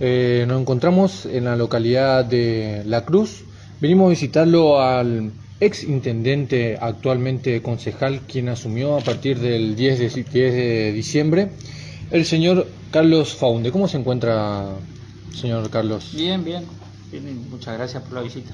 Eh, nos encontramos en la localidad de La Cruz. Venimos a visitarlo al ex intendente, actualmente concejal, quien asumió a partir del 10 de, 10 de diciembre, el señor Carlos Faunde. ¿Cómo se encuentra, señor Carlos? Bien, bien. Muchas gracias por la visita.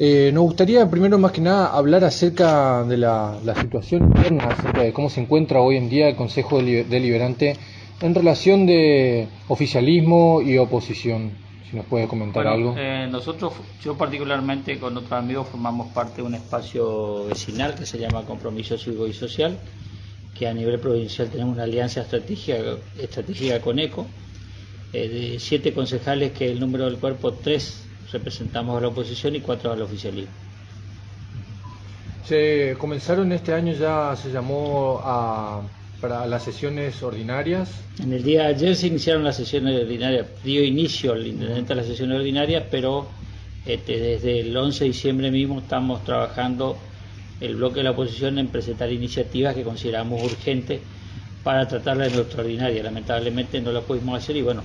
Eh, nos gustaría primero más que nada hablar acerca de la, situación interna, acerca de cómo se encuentra hoy en día el Consejo Deliberante en relación de oficialismo y oposición. Si nos puede comentar algo. Eh, nosotros, yo particularmente con otros amigos formamos parte de un espacio vecinal que se llama Compromiso Cívico y Social, que a nivel provincial tenemos una alianza estratégica, estratégica con ECO, eh, de siete concejales que el número del cuerpo tres representamos a la oposición y cuatro al oficialismo. Se comenzaron este año ya, se llamó a, para las sesiones ordinarias. En el día de ayer se iniciaron las sesiones ordinarias, dio inicio el intendente a las sesiones ordinarias, pero este, desde el 11 de diciembre mismo estamos trabajando el bloque de la oposición en presentar iniciativas que consideramos urgentes para tratarla en nuestra ordinaria. Lamentablemente no lo pudimos hacer y bueno,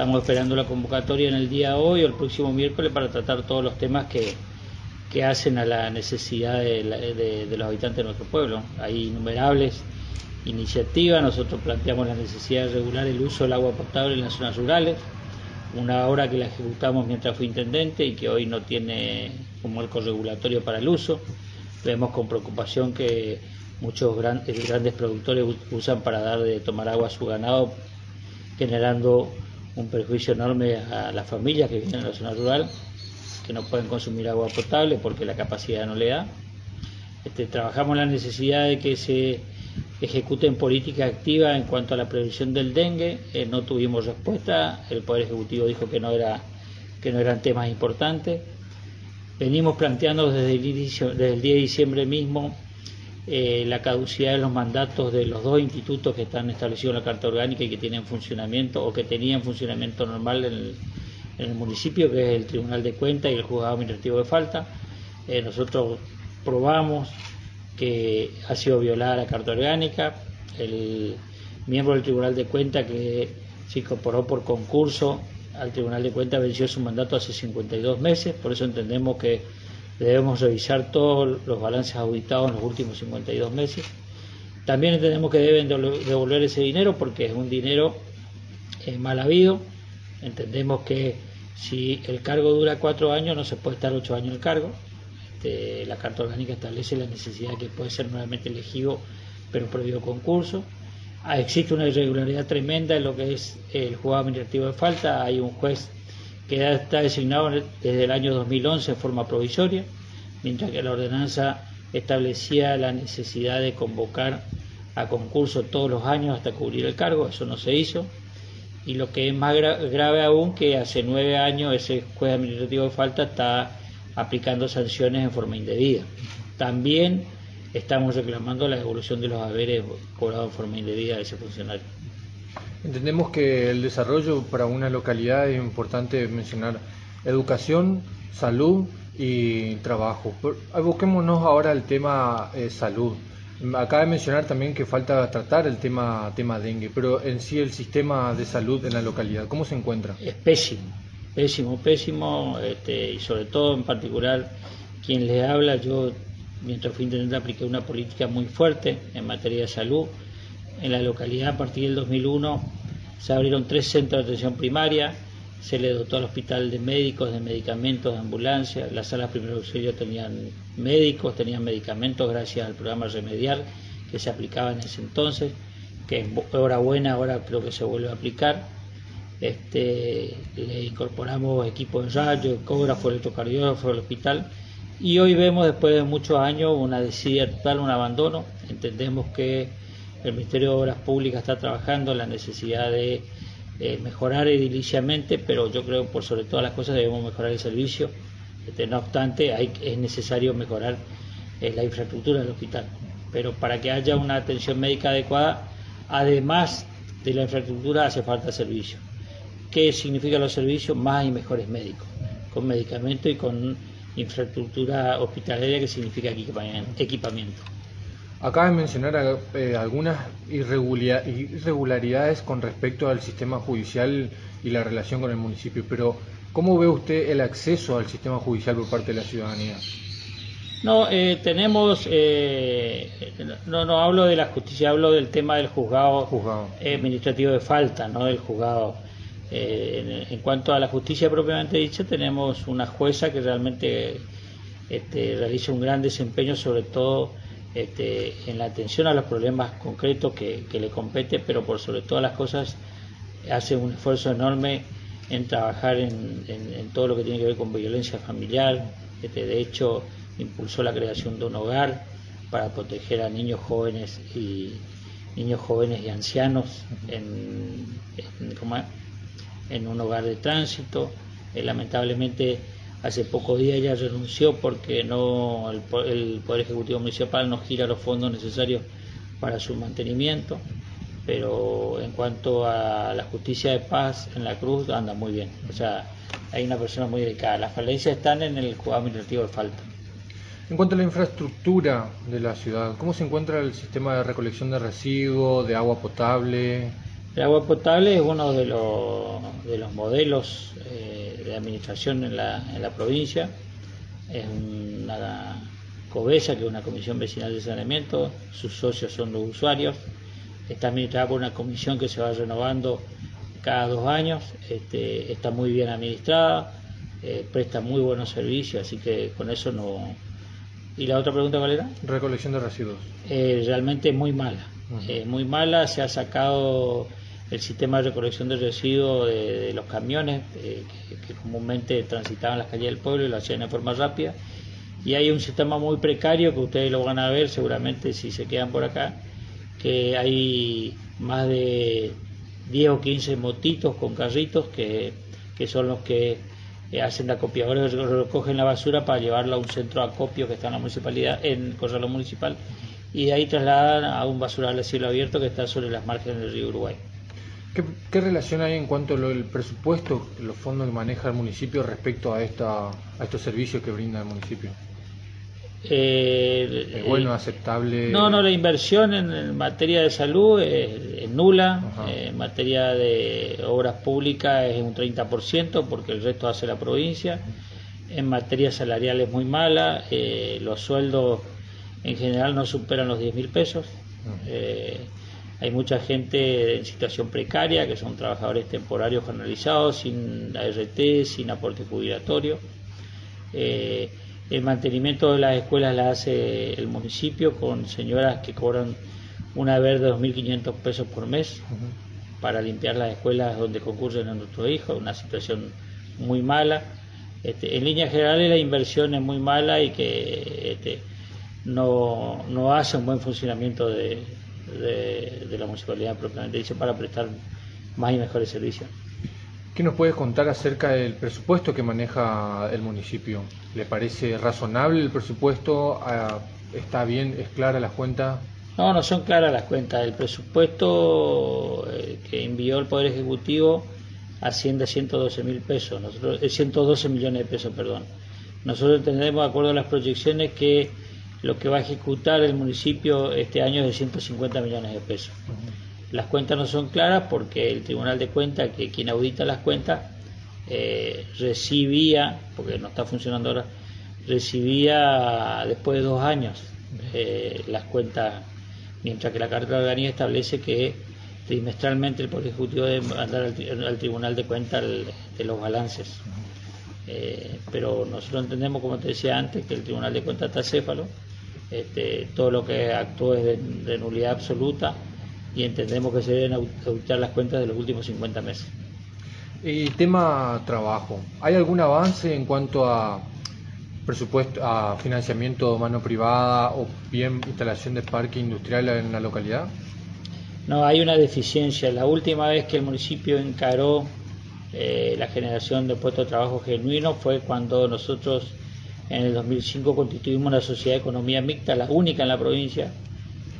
Estamos esperando la convocatoria en el día de hoy o el próximo miércoles para tratar todos los temas que, que hacen a la necesidad de, los habitantes de nuestro pueblo. Hay innumerables iniciativas, nosotros planteamos la necesidad de regular el uso del agua potable en las zonas rurales, una obra que la ejecutamos mientras fui intendente y que hoy no tiene un marco regulatorio para el uso. Vemos con preocupación que muchos grandes, grandes productores usan para dar de tomar agua a su ganado, generando un perjuicio enorme a las familias que viven en la zona rural, que no pueden consumir agua potable porque la capacidad no le da. Este, trabajamos la necesidad de que se ejecuten políticas activas en cuanto a la prevención del dengue. Eh, no tuvimos respuesta. El Poder Ejecutivo dijo que no, era, que no eran temas importantes. Venimos planteando desde el, inicio, desde el día de diciembre mismo eh, la caducidad de los mandatos de los dos institutos que están establecidos en la Carta Orgánica y que tienen funcionamiento o que tenían funcionamiento normal en el, municipio, que es el Tribunal de Cuentas y el Juzgado Administrativo de Falta. Eh, nosotros probamos que ha sido violada la Carta Orgánica. El miembro del Tribunal de Cuentas que se incorporó por concurso al Tribunal de Cuentas venció su mandato hace 52 meses, por eso entendemos que Debemos revisar todos los balances auditados en los últimos 52 meses. También entendemos que deben devolver ese dinero porque es un dinero mal habido. Entendemos que si el cargo dura cuatro años no se puede estar ocho años en el cargo. Este, la Carta Orgánica establece la necesidad de que puede ser nuevamente elegido pero previo concurso. Ah, existe una irregularidad tremenda en lo que es el juzgado administrativo de falta. Hay un juez que está designado desde el año 2011 en forma provisoria, mientras que la ordenanza establecía la necesidad de convocar a concurso todos los años hasta cubrir el cargo, eso no se hizo. Y lo que es más grave aún, que hace nueve años ese juez administrativo de falta está aplicando sanciones en forma indebida. También estamos reclamando la devolución de los haberes cobrados en forma indebida de ese funcionario. Entendemos que el desarrollo para una localidad es importante mencionar educación, salud y trabajo. Busquémonos ahora el tema eh, salud. Acaba de mencionar también que falta tratar el tema, tema dengue, pero en sí el sistema de salud en la localidad, ¿cómo se encuentra? Es pésimo, pésimo, pésimo, este, y sobre todo en particular quien le habla, yo mientras fui intendente apliqué una política muy fuerte en materia de salud. En la localidad a partir del 2001 se abrieron tres centros de atención primaria, se le dotó al hospital de médicos, de medicamentos, de ambulancia, las salas primer auxilio tenían médicos, tenían medicamentos gracias al programa Remediar que se aplicaba en ese entonces, que hora buena ahora creo que se vuelve a aplicar. Este, le incorporamos equipos de rayo, ecógrafo, electrocardiógrafo al hospital y hoy vemos después de muchos años una desidia total, un abandono. Entendemos que el Ministerio de Obras Públicas está trabajando en la necesidad de eh, mejorar ediliciamente, pero yo creo que por sobre todas las cosas debemos mejorar el servicio. Este, no obstante, hay, es necesario mejorar eh, la infraestructura del hospital. Pero para que haya una atención médica adecuada, además de la infraestructura, hace falta servicio. ¿Qué significan los servicios? Más y mejores médicos, con medicamentos y con infraestructura hospitalaria que significa equipamiento. Acaba de mencionar eh, algunas irregularidades con respecto al sistema judicial y la relación con el municipio, pero ¿cómo ve usted el acceso al sistema judicial por parte de la ciudadanía? No, eh, tenemos, eh, no, no hablo de la justicia, hablo del tema del juzgado, administrativo de falta, no del juzgado. En, cuanto a la justicia propiamente dicha, tenemos una jueza que realmente este, realiza un gran desempeño, sobre todo este, en la atención a los problemas concretos que, le compete, pero por sobre todas las cosas hace un esfuerzo enorme en trabajar en, todo lo que tiene que ver con violencia familiar. Este, de hecho, impulsó la creación de un hogar para proteger a niños jóvenes y niños jóvenes y ancianos en, en, un hogar de tránsito. Eh, lamentablemente Hace pocos días ella renunció porque no el, Poder Ejecutivo Municipal no gira los fondos necesarios para su mantenimiento, pero en cuanto a la justicia de paz en la Cruz anda muy bien. O sea, hay una persona muy dedicada. Las falencias están en el juzgado administrativo de falta. En cuanto a la infraestructura de la ciudad, ¿cómo se encuentra el sistema de recolección de residuos, de agua potable? El agua potable es uno de los, de los modelos eh, de administración en la, en la provincia. Es una COBESA, que es una comisión vecinal de saneamiento. Sus socios son los usuarios. Está administrada por una comisión que se va renovando cada dos años. Este, está muy bien administrada, eh, presta muy buenos servicios, así que con eso no. ¿Y la otra pregunta cuál era? Recolección de residuos. Eh, realmente muy mala. muy mala, se ha sacado el sistema de recolección de residuos de, los camiones eh, que, comúnmente transitaban las calles del pueblo y lo hacían de forma rápida. Y hay un sistema muy precario que ustedes lo van a ver seguramente si se quedan por acá, que hay más de 10 o 15 motitos con carritos que, son los que eh, hacen de acopiadores, recogen la basura para llevarla a un centro de acopio que está en la municipalidad, en Corralo Municipal, y de ahí trasladan a un basural de cielo abierto que está sobre las márgenes del río Uruguay. ¿Qué, relación hay en cuanto al presupuesto, los fondos que maneja el municipio respecto a, esta, a estos servicios que brinda el municipio? Eh, ¿Es bueno, aceptable? No, no, la inversión en, materia de salud es, nula, en materia de obras públicas es un 30% porque el resto hace la provincia, en materia salarial es muy mala, eh, los sueldos en general no superan los 10 mil pesos. Hay mucha gente en situación precaria, que son trabajadores temporarios generalizados, sin ART, sin aporte jubilatorio. Eh, el mantenimiento de las escuelas la hace el municipio con señoras que cobran una vez de 2.500 pesos por mes para limpiar las escuelas donde concurren a nuestros hijos, una situación muy mala. Este, en líneas generales la inversión es muy mala y que este, no, no hace un buen funcionamiento de, de, la municipalidad propiamente dice para prestar más y mejores servicios. ¿Qué nos puedes contar acerca del presupuesto que maneja el municipio? ¿Le parece razonable el presupuesto? Ah, ¿Está bien? ¿Es clara las cuentas? No, no son claras las cuentas. El presupuesto eh, que envió el Poder Ejecutivo asciende a 112 mil pesos, nosotros, 112 eh, millones de pesos, perdón. Nosotros entendemos, de acuerdo a las proyecciones, que lo que va a ejecutar el municipio este año es de 150 millones de pesos. Las cuentas no son claras porque el Tribunal de Cuentas, que quien audita las cuentas, eh, recibía, porque no está funcionando ahora, recibía después de dos años eh, las cuentas, mientras que la Carta de Organización establece que trimestralmente el Poder Ejecutivo debe mandar al, Tribunal de Cuentas de los balances. Eh, pero nosotros entendemos, como te decía antes, que el Tribunal de Cuentas está céfalo este, todo lo que actúe es de, nulidad absoluta y entendemos que se deben auditar las cuentas de los últimos 50 meses. Y tema trabajo, ¿hay algún avance en cuanto a presupuesto, a financiamiento de mano privada o bien instalación de parque industrial en la localidad? No, hay una deficiencia. La última vez que el municipio encaró eh, la generación de puestos de trabajo genuino fue cuando nosotros en el 2005 constituimos una sociedad de economía mixta, la única en la provincia,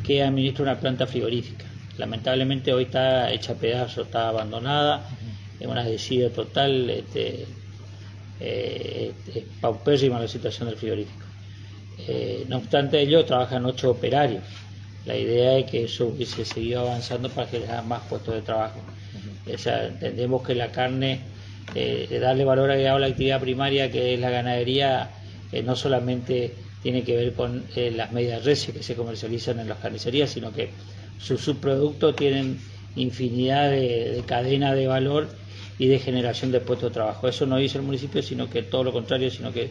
que administra una planta frigorífica. Lamentablemente hoy está hecha pedazo, está abandonada, es una decida total, este, eh, es paupérrima la situación del frigorífico. Eh, no obstante ello, trabajan ocho operarios la idea es que eso hubiese seguido avanzando para generar más puestos de trabajo. O sea, entendemos que la carne, eh, darle valor agregado a la actividad primaria que es la ganadería, eh, no solamente tiene que ver con eh, las medias reses que se comercializan en las carnicerías, sino que sus subproductos tienen infinidad de, de cadenas de valor y de generación de puestos de trabajo. Eso no hizo el municipio, sino que todo lo contrario, sino que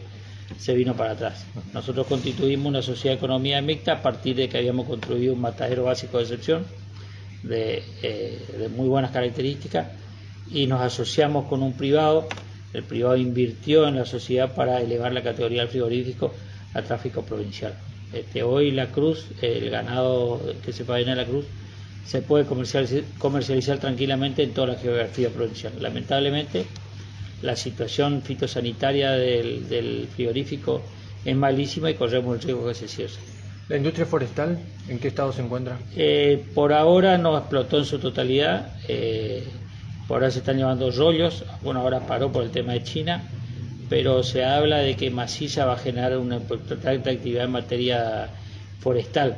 se vino para atrás. Nosotros constituimos una sociedad de economía mixta a partir de que habíamos construido un matadero básico de excepción de, eh, de muy buenas características y nos asociamos con un privado. El privado invirtió en la sociedad para elevar la categoría del frigorífico a tráfico provincial. Este, hoy la cruz, el ganado que se paga en la cruz, se puede comercializar, comercializar tranquilamente en toda la geografía provincial. Lamentablemente, la situación fitosanitaria del, frigorífico es malísima y corremos el riesgo que se cierre. ¿La industria forestal en qué estado se encuentra? Eh, por ahora no explotó en su totalidad. Eh, ahora se están llevando rollos. Bueno, ahora paró por el tema de China. Pero se habla de que Masilla va a generar una importante actividad en materia forestal.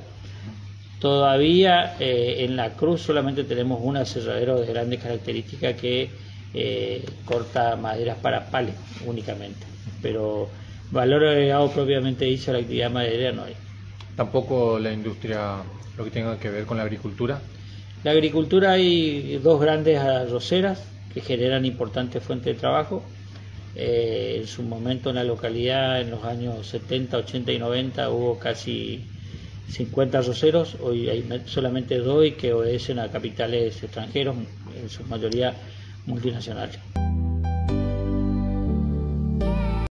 Todavía eh, en la cruz solamente tenemos un aserradero de grandes características que eh, corta maderas para pales únicamente, pero valor agregado propiamente dicho la actividad maderera no hay. Tampoco la industria, lo que tenga que ver con la agricultura. La agricultura hay dos grandes arroceras que generan importantes fuentes de trabajo. Eh, en su momento en la localidad, en los años 70, 80 y 90, hubo casi 50 arroceros. Hoy hay solamente dos que obedecen a capitales extranjeros, en su mayoría multinacional.